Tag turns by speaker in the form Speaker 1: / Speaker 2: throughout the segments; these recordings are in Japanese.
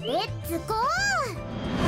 Speaker 1: レッツゴー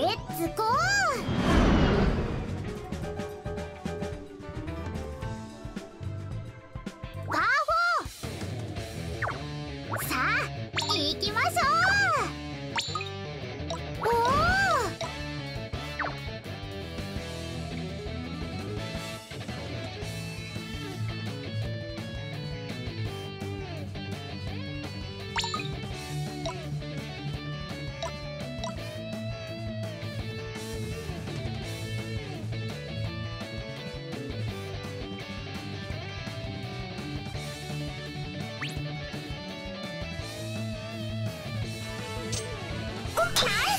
Speaker 1: レッツゴー Okay.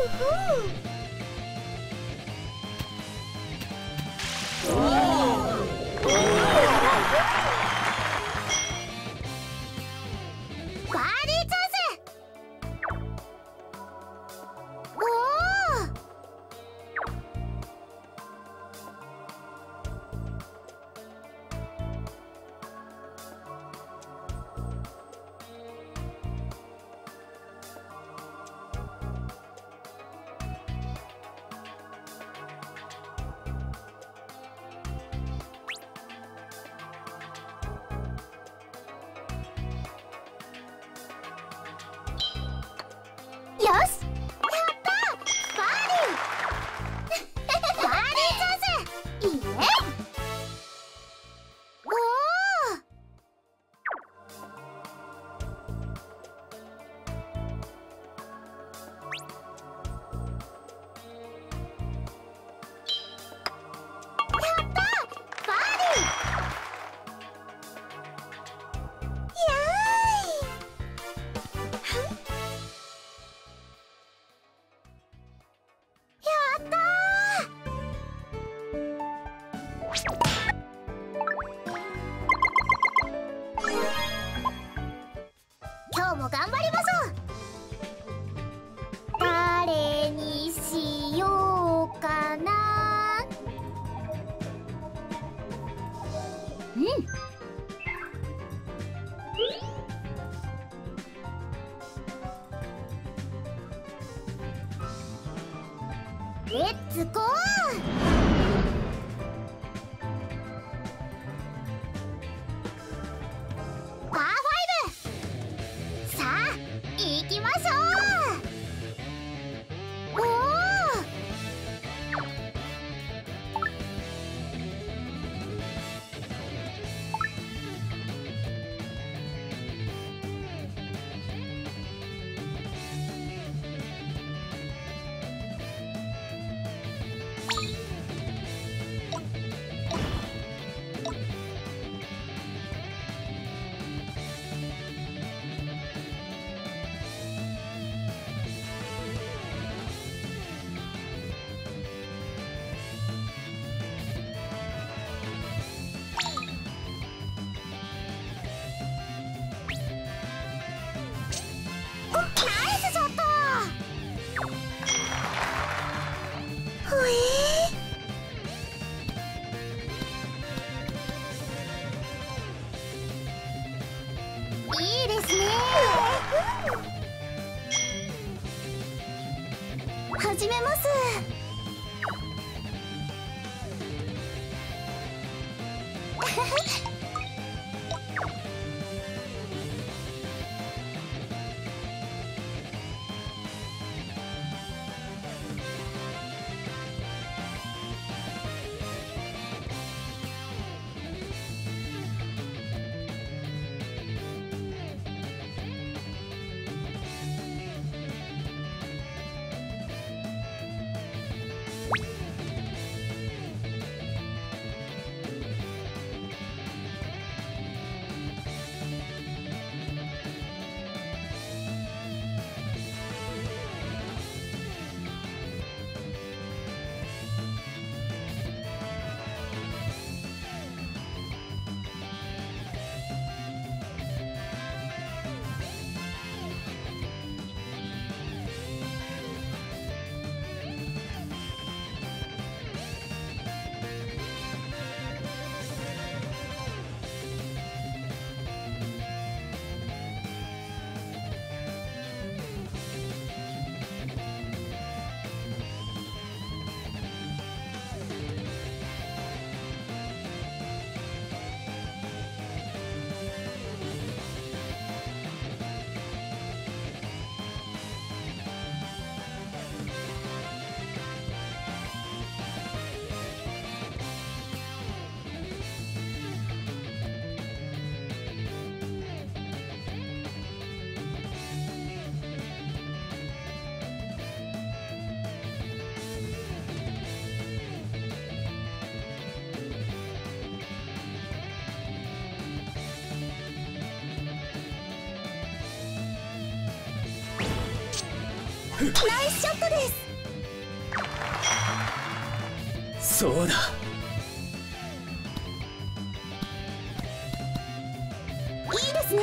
Speaker 1: Woohoo! ナイスショットです
Speaker 2: そうだ。いいですね。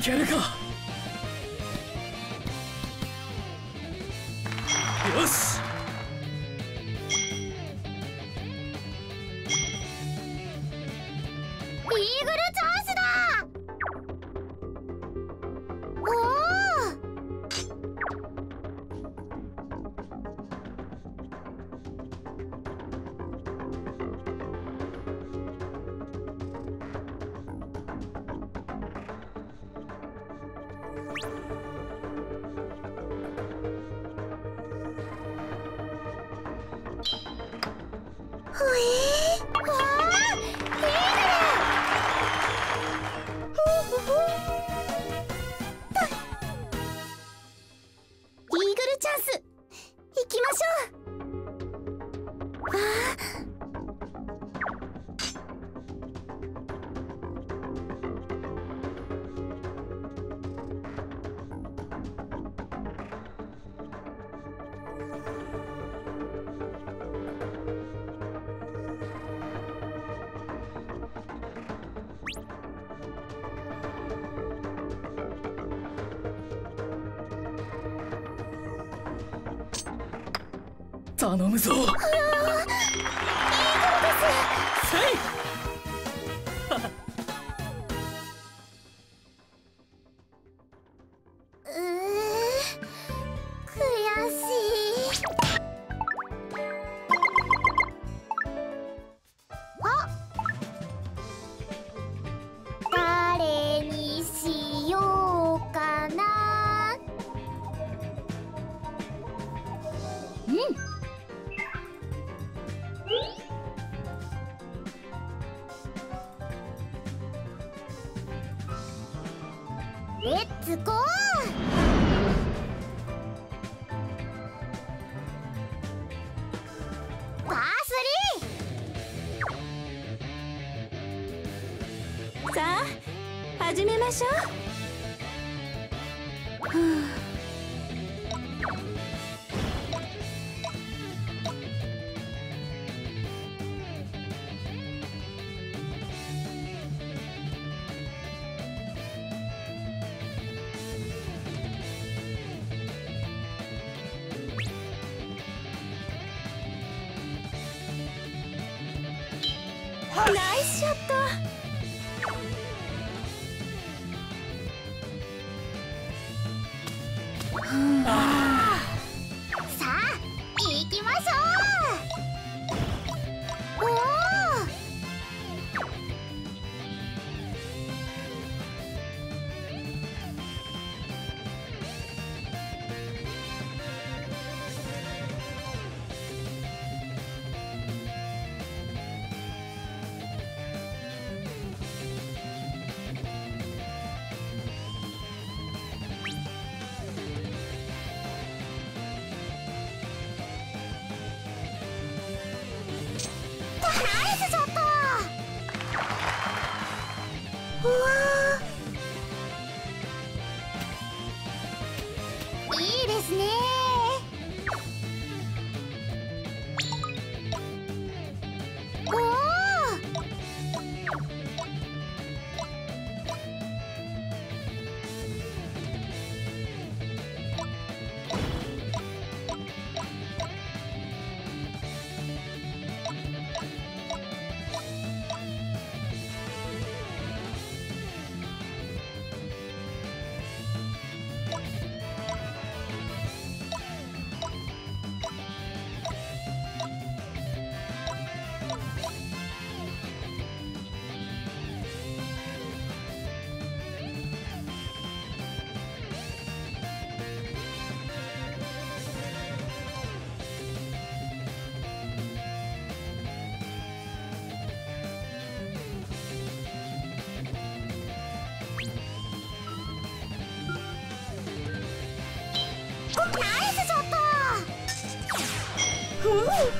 Speaker 3: いけるか？よし頼むぞ。いいです。
Speaker 1: レですね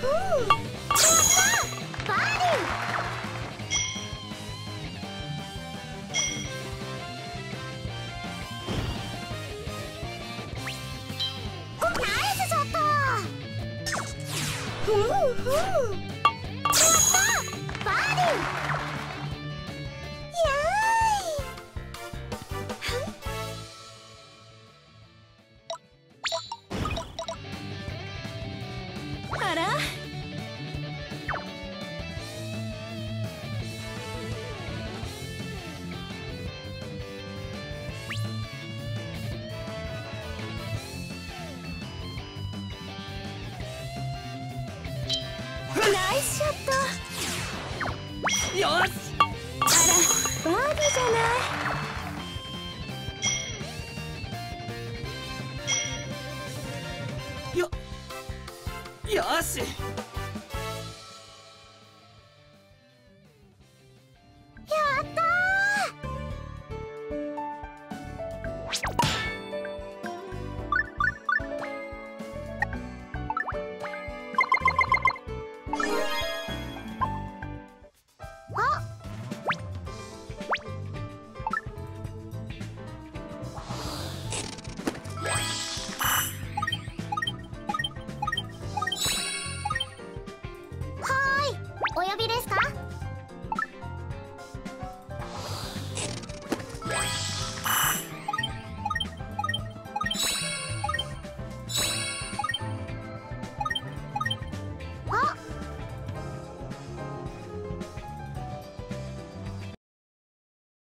Speaker 1: ふナイスショット
Speaker 3: よし
Speaker 2: あらバービーじゃない？
Speaker 3: よよし。